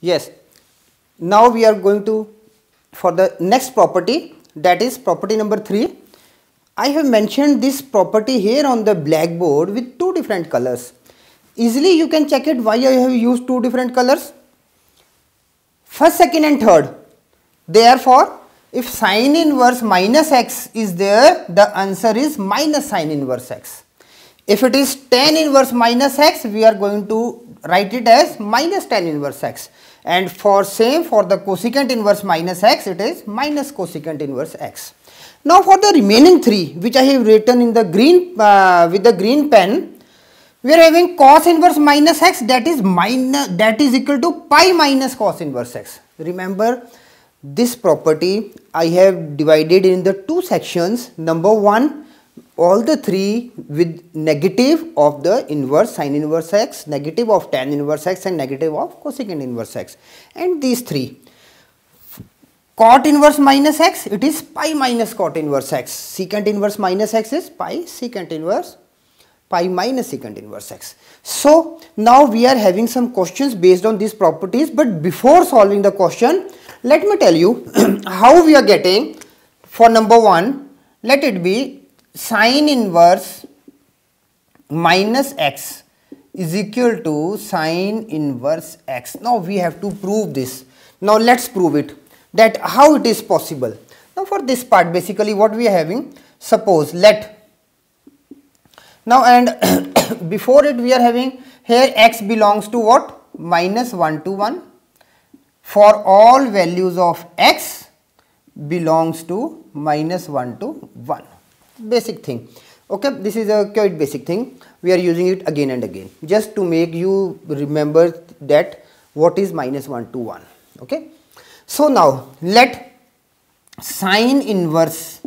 Yes. Now we are going to for the next property that is property number 3. I have mentioned this property here on the blackboard with two different colors. Easily you can check it why I have used two different colors. First, second and third. Therefore, if sine inverse minus x is there, the answer is minus sine inverse x. If it is tan inverse minus x, we are going to write it as minus tan inverse x and for same for the cosecant inverse minus x it is minus cosecant inverse x. Now for the remaining three which I have written in the green uh, with the green pen we are having cos inverse minus x that is minus that is equal to pi minus cos inverse x. Remember this property I have divided in the two sections number 1 all the three with negative of the inverse sine inverse x, negative of tan inverse x and negative of cosecant inverse x and these three. Cot inverse minus x it is pi minus cot inverse x, secant inverse minus x is pi secant inverse pi minus secant inverse x. So now we are having some questions based on these properties but before solving the question let me tell you how we are getting for number 1 let it be sine inverse minus x is equal to sine inverse x. Now we have to prove this. Now let's prove it that how it is possible. Now for this part basically what we are having suppose let now and before it we are having here x belongs to what minus 1 to 1 for all values of x belongs to minus 1 to 1 basic thing. Okay this is a quite basic thing. We are using it again and again just to make you remember that what is minus 1 to 1 okay? So now let sine inverse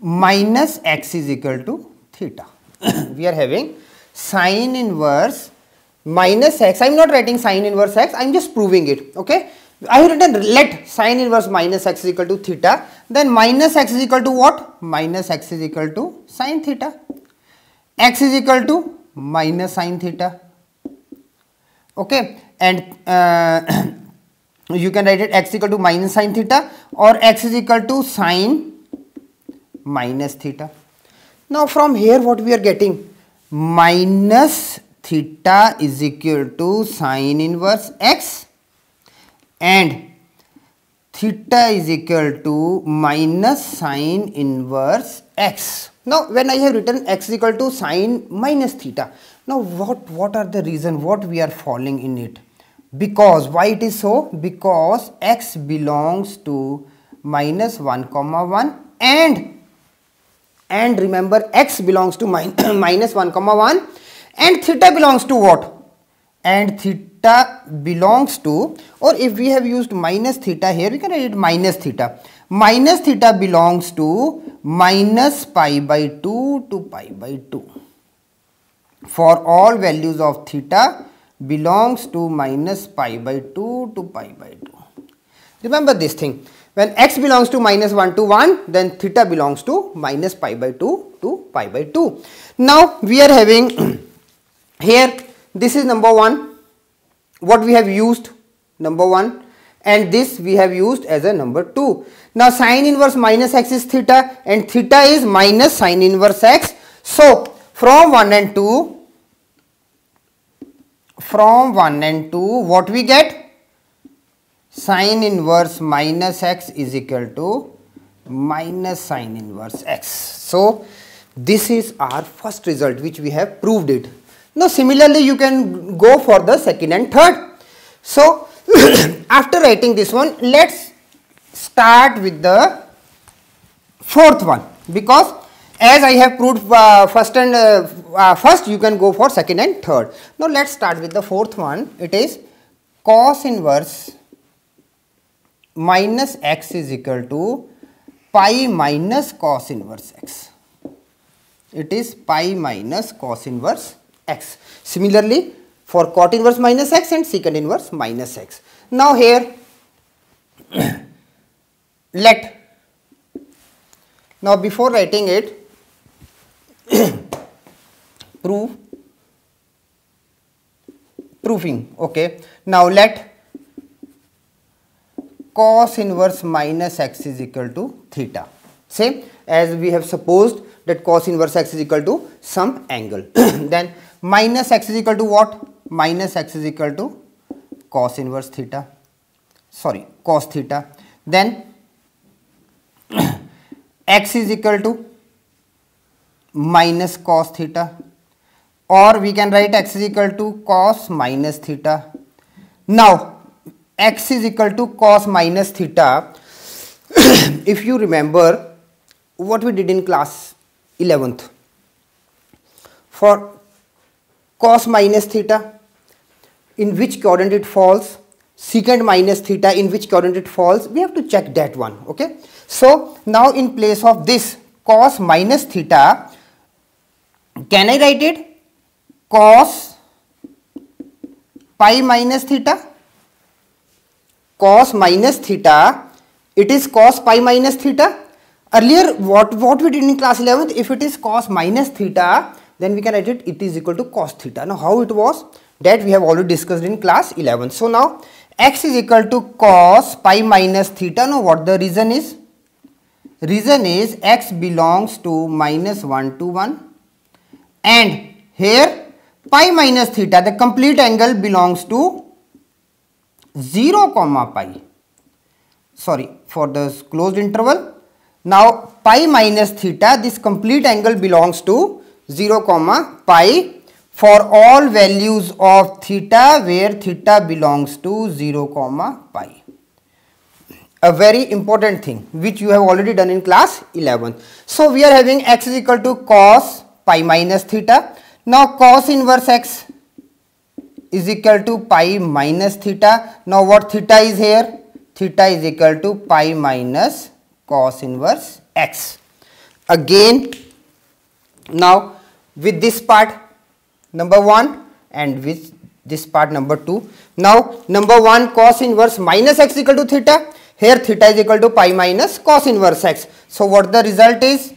minus x is equal to theta. We are having sine inverse minus x. I am not writing sine inverse x i am just proving it. Okay I have written let sine inverse minus x is equal to theta then minus x is equal to what? Minus x is equal to sine theta. x is equal to minus sine theta. Okay and uh, you can write it x equal to minus sine theta or x is equal to sine minus theta. Now from here what we are getting? Minus theta is equal to sine inverse x and theta is equal to minus sine inverse x. Now when I have written x is equal to sine minus theta, now what, what are the reason what we are falling in it? Because why it is so? Because x belongs to minus 1 comma 1 and and remember x belongs to min minus 1 comma 1 and theta belongs to what? And theta belongs to or if we have used minus theta here we can write it minus theta. Minus theta belongs to minus pi by 2 to pi by 2 for all values of theta belongs to minus pi by 2 to pi by 2 remember this thing. When x belongs to minus 1 to 1 then theta belongs to minus pi by 2 to pi by 2 now we are having here this is number 1 what we have used number 1 and this we have used as a number 2. Now sine inverse minus x is theta and theta is minus sine inverse x. So from 1 and 2 from 1 and 2 what we get sine inverse minus x is equal to minus sine inverse x. So this is our first result which we have proved it now similarly you can go for the second and third. So after writing this one let's start with the fourth one because as I have proved uh, first and uh, uh, first you can go for second and third. Now let's start with the fourth one it is cos inverse minus x is equal to pi minus cos inverse x. It is pi minus cos inverse x. Similarly, for cot inverse minus x and secant inverse minus x. Now here let now before writing it prove proofing okay now let cos inverse minus x is equal to theta. Same as we have supposed that cos inverse x is equal to some angle. then minus x is equal to what? Minus x is equal to cos inverse theta. Sorry, cos theta. Then x is equal to minus cos theta or we can write x is equal to cos minus theta. Now x is equal to cos minus theta if you remember what we did in class 11th for cos minus theta in which quadrant it falls secant minus theta in which quadrant it falls we have to check that one okay so now in place of this cos minus theta can I write it cos pi minus theta? Cos minus theta, it is cos pi minus theta. Earlier, what, what we did in class 11th, if it is cos minus theta, then we can write it, it is equal to cos theta. Now, how it was? That we have already discussed in class 11. So, now x is equal to cos pi minus theta. Now, what the reason is? Reason is x belongs to minus 1 to 1 and here pi minus theta the complete angle belongs to 0 comma pi sorry for the closed interval now pi minus theta this complete angle belongs to 0 comma pi for all values of theta where theta belongs to 0 comma pi a very important thing which you have already done in class 11 so we are having x is equal to cos pi minus theta. Now cos inverse x is equal to pi minus theta. Now what theta is here? Theta is equal to pi minus cos inverse x. Again now with this part number 1 and with this part number 2. Now number 1 cos inverse minus x equal to theta. Here theta is equal to pi minus cos inverse x. So what the result is?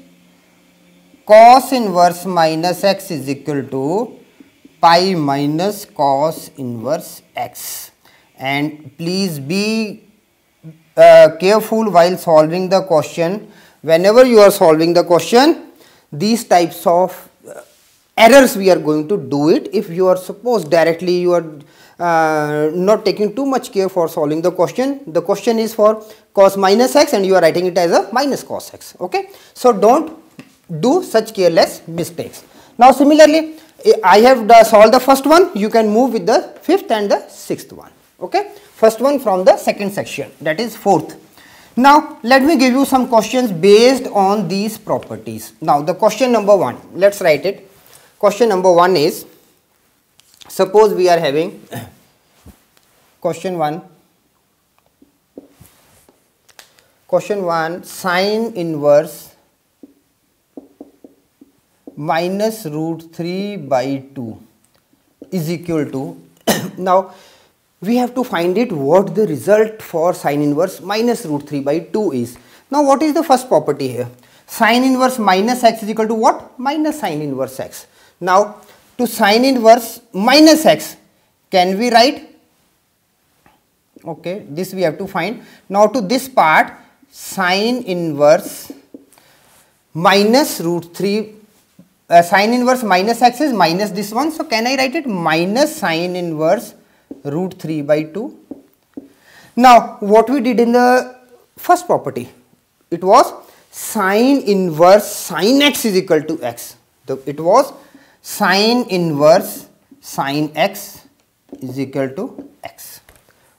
cos inverse minus x is equal to pi minus cos inverse x and please be uh, careful while solving the question whenever you are solving the question these types of errors we are going to do it if you are suppose directly you are uh, not taking too much care for solving the question the question is for cos minus x and you are writing it as a minus cos x okay so don't do such careless mistakes. Now similarly, I have solved the first one, you can move with the fifth and the sixth one. Okay, first one from the second section that is fourth. Now let me give you some questions based on these properties. Now the question number one, let's write it. Question number one is, suppose we are having question one, question one sine inverse minus root 3 by 2 is equal to now we have to find it what the result for sine inverse minus root 3 by 2 is. Now what is the first property here? Sine inverse minus x is equal to what? Minus sine inverse x. Now to sine inverse minus x can we write? Okay, this we have to find. Now to this part sine inverse minus root 3 uh, sine inverse minus x is minus this one. So, can I write it minus sine inverse root 3 by 2. Now, what we did in the first property, it was sine inverse sine x is equal to x. The, it was sine inverse sine x is equal to x.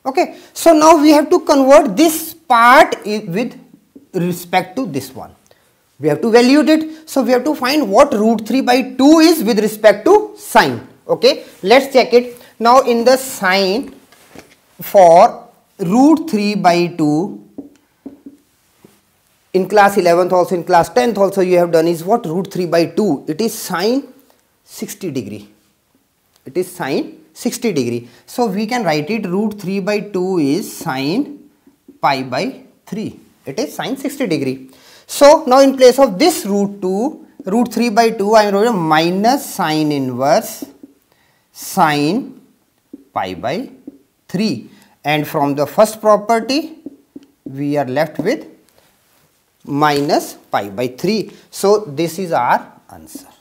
Okay. So, now we have to convert this part with respect to this one we have to evaluate it. So, we have to find what root 3 by 2 is with respect to sine. Okay. Let us check it. Now, in the sine for root 3 by 2 in class 11th also in class 10th also you have done is what root 3 by 2 it is sine 60 degree it is sine 60 degree so we can write it root 3 by 2 is sine pi by 3 it is sine 60 degree so now in place of this root 2, root 3 by 2, I am writing minus sine inverse sine pi by 3. And from the first property, we are left with minus pi by 3. So, this is our answer.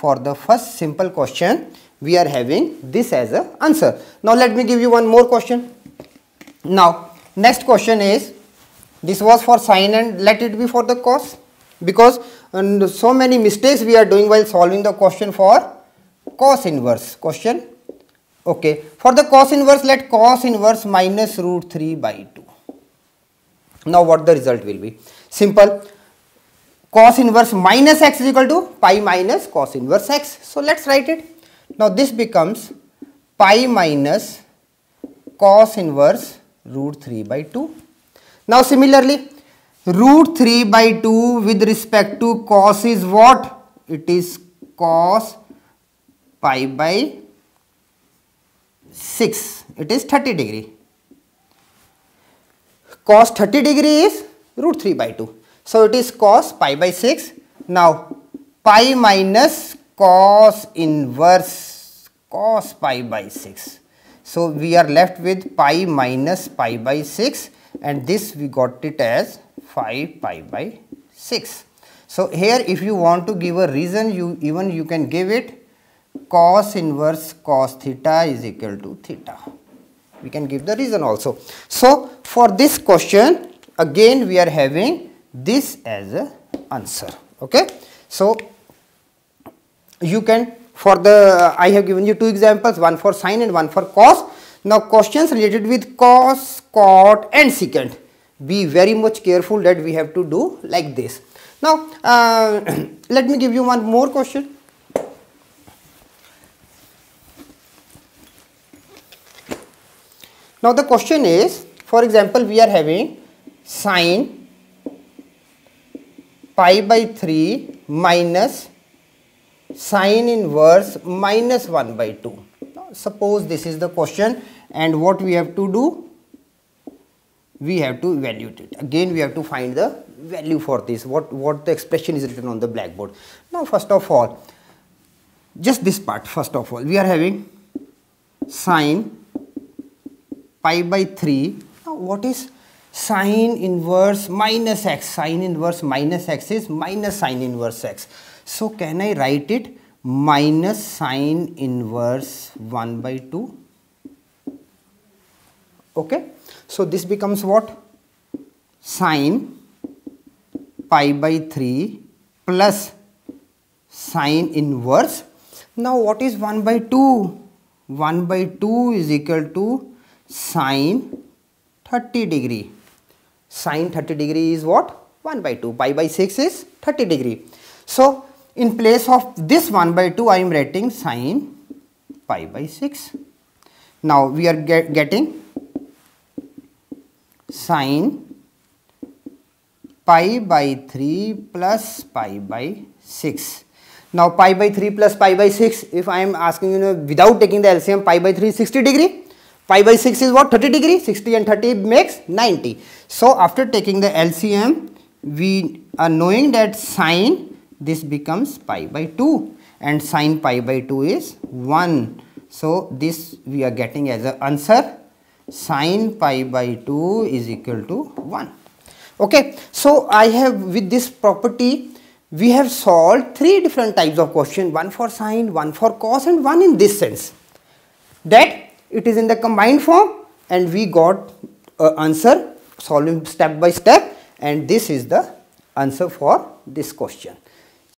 For the first simple question, we are having this as a answer. Now, let me give you one more question. Now, next question is, this was for sine and let it be for the cos because and so many mistakes we are doing while solving the question for cos inverse question. Okay, for the cos inverse, let cos inverse minus root 3 by 2. Now, what the result will be? Simple. Cos inverse minus x is equal to pi minus cos inverse x. So, let us write it. Now, this becomes pi minus cos inverse root 3 by 2. Now, similarly, root 3 by 2 with respect to cos is what? It is cos pi by 6. It is 30 degree cos 30 degree is root 3 by 2. So, it is cos pi by 6. Now, pi minus cos inverse cos pi by 6. So, we are left with pi minus pi by 6 and this we got it as 5 pi by 6. So, here if you want to give a reason you even you can give it cos inverse cos theta is equal to theta we can give the reason also. So, for this question again we are having this as a answer okay. So, you can for the I have given you two examples one for sine and one for cos. Now, questions related with cos, cot and secant be very much careful that we have to do like this. Now, uh, let me give you one more question Now the question is for example we are having sine pi by 3 minus sine inverse minus 1 by 2. Now, suppose this is the question and what we have to do? We have to evaluate it. Again we have to find the value for this, what, what the expression is written on the blackboard. Now first of all, just this part first of all, we are having sine pi by 3. Now, what is sine inverse minus x? Sine inverse minus x is minus sine inverse x. So, can I write it minus sine inverse 1 by 2? Okay. So, this becomes what? Sine pi by 3 plus sine inverse. Now, what is 1 by 2? 1 by 2 is equal to sine 30 degree. Sine 30 degree is what? 1 by 2. Pi by 6 is 30 degree. So, in place of this 1 by 2, I am writing sine pi by 6. Now, we are get, getting sine pi by 3 plus pi by 6. Now, pi by 3 plus pi by 6, if I am asking you know without taking the LCM, pi by 3 60 degree pi by 6 is what? 30 degree? 60 and 30 makes 90 so after taking the LCM we are knowing that sine this becomes pi by 2 and sine pi by 2 is 1 so this we are getting as an answer. Sine pi by 2 is equal to 1 okay. So i have with this property we have solved three different types of question. One for sine one for cos and one in this sense. That it is in the combined form and we got a answer solving step by step and this is the answer for this question.